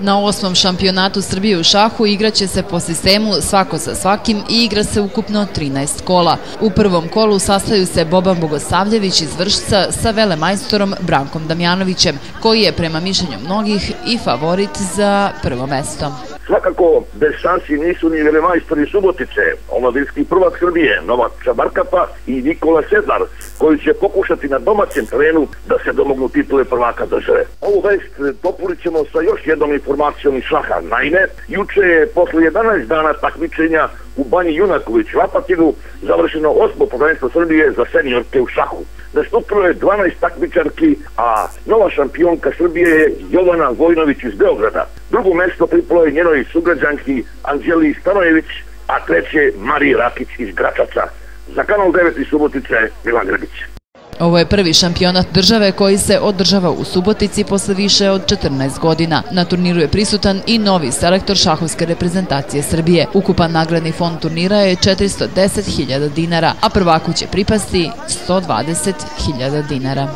Na osmom šampionatu Srbije u šahu igraće se po sistemu svako sa svakim i igra se ukupno 13 kola. U prvom kolu sastaju se Boban Bogosavljević iz Vršca sa velemajstorom Brankom Damjanovićem, koji je prema mišljenju mnogih i favorit za prvo mesto. Svakako, bez šansi nisu ni velemajstori Subotice, omladinski prvak Srbije, Novak Čabarkapa i Nikola Sedlar, koji će pokušati na domaćem terenu da se domognu titule prvaka države. Ovu vest popurit ćemo sa još jednom informacijom iz šaha. Naime, juče je posle 11 dana takmičenja u Banji Junaković u Apatinu završeno osmo prvenstvo Srbije za seniorke u šahu. Nastupilo je 12 takmičarki, a nova šampionka Srbije je Jovana Vojnović iz Beograda. Drugo mesto pripalo je njenoj sugrađanki Anđeli Stanojević, a treće Mariji Rakić iz Gračaca. Za kanal 9 iz Subotice, Milan Grbić. Ovo je prvi šampionat države koji se održava u Subotici posle više od 14 godina. Na turniru je prisutan i novi selektor šahovske reprezentacije Srbije. Ukupan nagradni fond turnira je 410.000 dinara, a prvaku će pripasti 120.000 dinara.